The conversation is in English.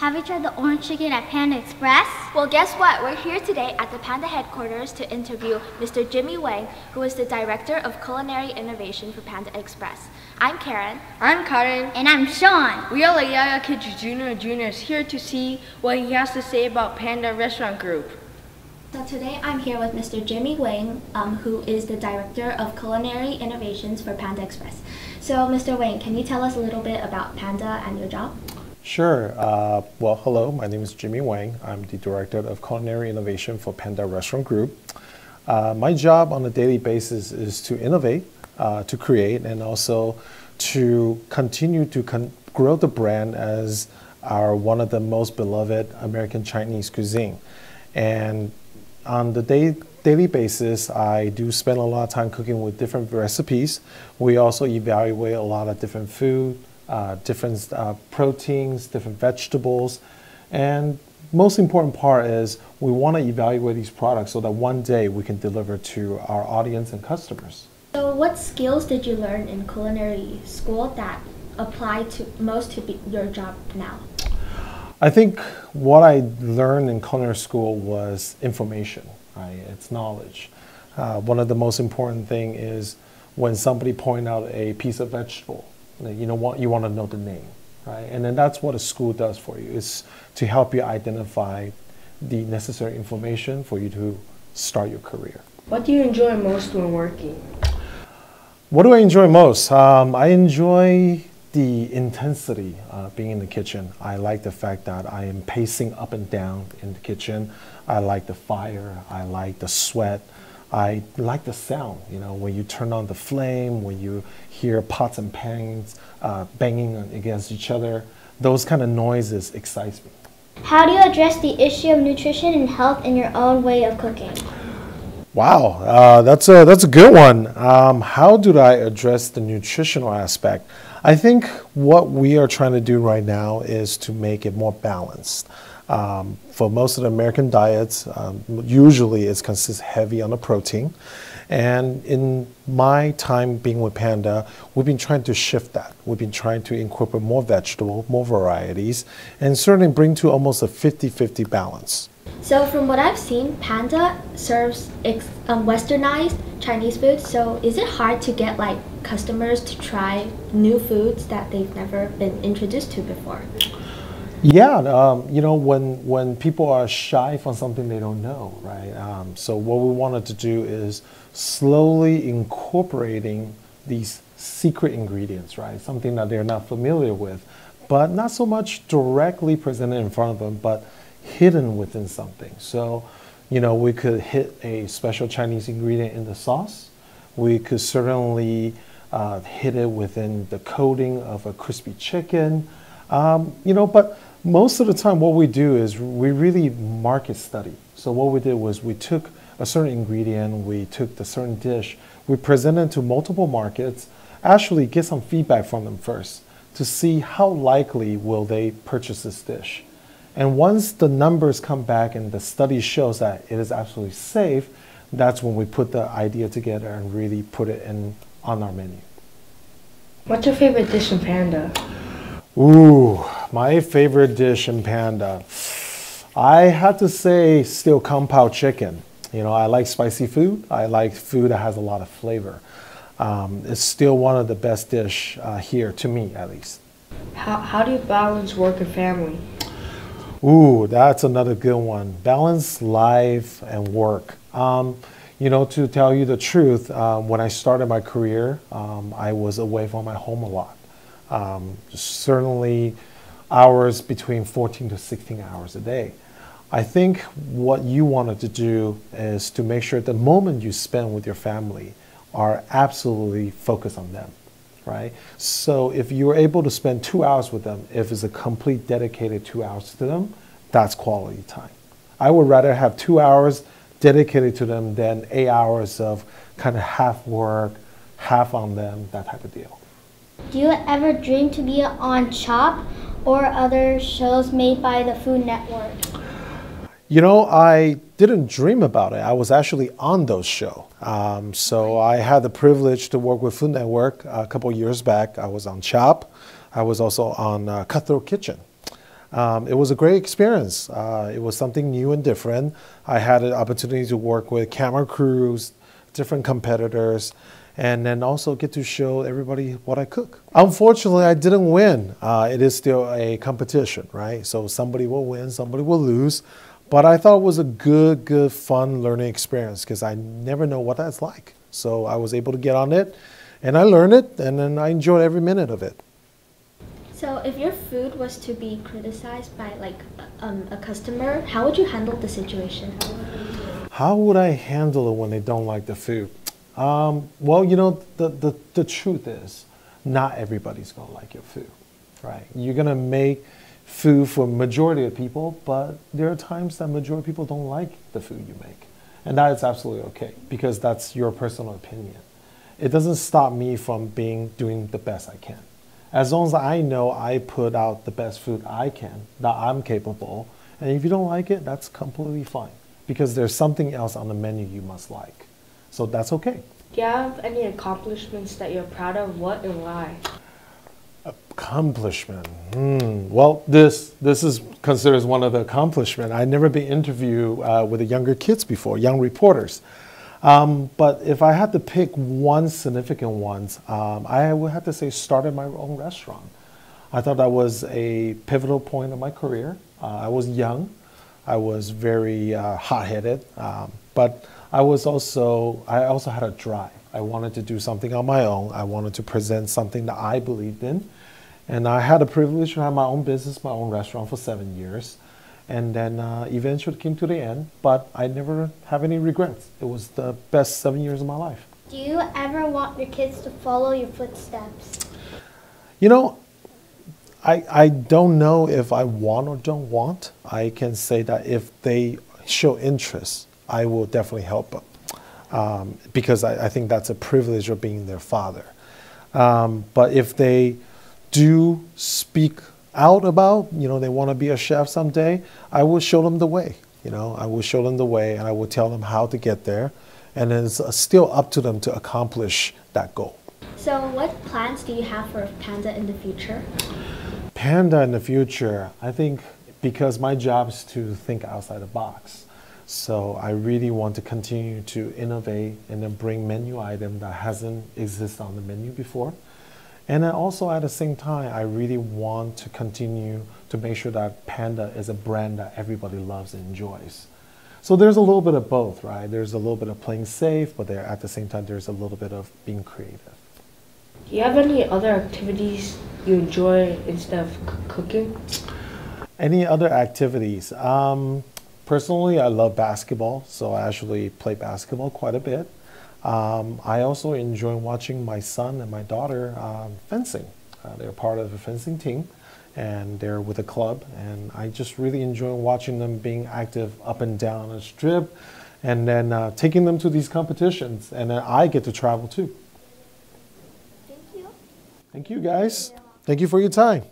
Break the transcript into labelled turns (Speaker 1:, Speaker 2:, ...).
Speaker 1: Have you tried the orange chicken at Panda Express?
Speaker 2: Well, guess what? We're here today at the Panda headquarters to interview Mr. Jimmy Wang, who is the Director of Culinary Innovation for Panda Express. I'm Kyran.
Speaker 3: I'm Karen.
Speaker 1: And I'm Shawn.
Speaker 3: We are the Yaya Kids Junior Juniors here to see what he has to say about Panda Restaurant Group.
Speaker 2: So today I'm here with Mr. Jimmy Wang, um, who is the Director of Culinary Innovations for Panda Express. So, Mr. Wang, can you tell us a little bit about Panda and your job?
Speaker 4: Sure. Uh, well, hello. My name is Jimmy Wang. I'm the Director of Culinary Innovation for Panda Restaurant Group. Uh, my job on a daily basis is to innovate, uh, to create, and also to continue to con- grow the brand as our one of the most beloved American Chinese cuisine. And on the day, daily basis, I do spend a lot of time cooking with different recipes. We also evaluate a lot of different food uh, different uh, proteins, different vegetables. And most important part is we want to evaluate these products so that one day we can deliver to our audience and customers.
Speaker 2: So, what skills did you learn in culinary school that apply to most to your job now?
Speaker 4: I think what I learned in culinary school was information. Right? It's knowledge. Uh, one of the most important thing is when somebody point out a piece of vegetable you know what you want to know the name, right? And then that's what a school does for you is to help you identify the necessary information for you to start your career.
Speaker 3: What do you enjoy most when working?
Speaker 4: What do I enjoy most? Um, I enjoy the intensity uh, being in the kitchen. I like the fact that I am pacing up and down in the kitchen. I like the fire. I like the sweat. I like the sound, you know, when you turn on the flame, when you hear pots and pans uh, banging against each other, those kind of noises excites me.
Speaker 1: How do you address the issue of nutrition and health in your own way of cooking?
Speaker 4: Wow, uh, that's a that's a good one. Um, how do I address the nutritional aspect? I think what we are trying to do right now is to make it more balanced. Um, for most of the American diets, um, usually it consists heavy on the protein. And in my time being with Panda, we've been trying to shift that. We've been trying to incorporate more vegetable, more varieties, and certainly bring to almost a 50-50 balance.
Speaker 2: So from what I've seen, Panda serves um, westernized Chinese food. So is it hard to get like customers to try new foods that they've never been introduced to before?
Speaker 4: Yeah, um, you know, when when people are shy from something they don't know, right? Um, so what we wanted to do is slowly incorporating these secret ingredients, right? Something that they're not familiar with, but not so much directly presented in front of them, but hidden within something. So, you know, we could hit a special Chinese ingredient in the sauce. We could certainly uh, hit it within the coating of a crispy chicken. Um, you know, but most of the time what we do is we really market study. So what we did was we took a certain ingredient, we took the certain dish, we presented to multiple markets, actually get some feedback from them first to see how likely will they purchase this dish. And once the numbers come back and the study shows that it is absolutely safe, that's when we put the idea together and really put it in on our menu.
Speaker 3: What's your favorite dish in Panda?
Speaker 4: Ooh, my favorite dish in Panda. I have to say still kung pao chicken. You know, I like spicy food. I like food that has a lot of flavor. Um, it's still one of the best dish uh, here, to me at least.
Speaker 3: How, how do you balance work and family?
Speaker 4: Ooh, that's another good one. Balance life and work. Um, you know, to tell you the truth, um, when I started my career, um, I was away from my home a lot um, certainly hours between 14 to 16 hours a day. I think what you wanted to do is to make sure the moment you spend with your family are absolutely focused on them, right? So if you're able to spend two hours with them, if it's a complete dedicated two hours to them, that's quality time. I would rather have two hours dedicated to them than eight hours of kind of half work, half on them, that type of deal.
Speaker 1: Do you ever dream to be on Chopped or other shows made by the Food Network?
Speaker 4: You know, I didn't dream about it. I was actually on those shows. Um, so I had the privilege to work with Food Network a couple years back. I was on Chopped. I was also on uh, Cutthroat Kitchen. Um, it was a great experience. Uh, it was something new and different. I had an opportunity to work with camera crews, different competitors, and then also get to show everybody what I cook. Unfortunately, I didn't win. Uh, it is still a competition, right? So somebody will win, somebody will lose. But I thought it was a good, good, fun learning experience because I never know what that's like. So I was able to get on it and I learned it and then I enjoyed every minute of it.
Speaker 2: So, if your food was to be criticized by like um, a customer, how would you handle the situation?
Speaker 4: How would I handle it when they don't like the food? Um, well, you know, the, the, the truth is, not everybody's going to like your food, right? You're going to make food for majority of people, but there are times that majority of people don't like the food you make. And that is absolutely okay because that's your personal opinion. It doesn't stop me from being doing the best I can. As long as I know I put out the best food I can, that I'm capable, and if you don't like it, that's completely fine because there's something else on the menu you must like. So that's okay.
Speaker 3: Do you have any accomplishments that you're proud of? What and why?
Speaker 4: Accomplishment. Hmm. Well, this this is considered as one of the accomplishment. I've never been interviewed uh, with the younger kids before, young reporters. Um, but if I had to pick one significant one, um, I would have to say started my own restaurant. I thought that was a pivotal point of my career. Uh, I was young, I was very uh, hot-headed, um, but I was also I also had a drive. I wanted to do something on my own. I wanted to present something that I believed in, and I had the privilege to have my own business, my own restaurant for seven years and then uh, eventually came to the end. But I never have any regrets. It was the best seven years of my life.
Speaker 1: Do you ever want your kids to follow your footsteps?
Speaker 4: You know, I I don't know if I want or don't want. I can say that if they show interest, I will definitely help them um, because I, I, think that's a privilege of being their father. Um, but if they do speak out about, you know, they want to be a chef someday, I will show them the way. You know, I will show them the way and I will tell them how to get there. And it's uh, still up to them to accomplish that goal.
Speaker 2: So, what plans do you have for Panda in the future?
Speaker 4: Panda in the future, I think because my job is to think outside the box. So I really want to continue to innovate and then bring menu item that hasn't existed on the menu before. And then also at the same time, I really want to continue to make sure that Panda is a brand that everybody loves and enjoys. So there's a little bit of both, right? There's a little bit of playing safe, but there at the same time there's a little bit of being creative.
Speaker 3: Do you have any other activities you enjoy instead of cooking?
Speaker 4: Any other activities? Um, personally, I love basketball, so I actually play basketball quite a bit. Um, I also enjoy watching my son and my daughter um, fencing. Uh, they're part of a fencing team and they're with a club and I just really enjoy watching them being active up and down a strip and then uh, taking them to these competitions and then I get to travel too.
Speaker 1: Thank you.
Speaker 4: Thank you guys. Thank you for your time.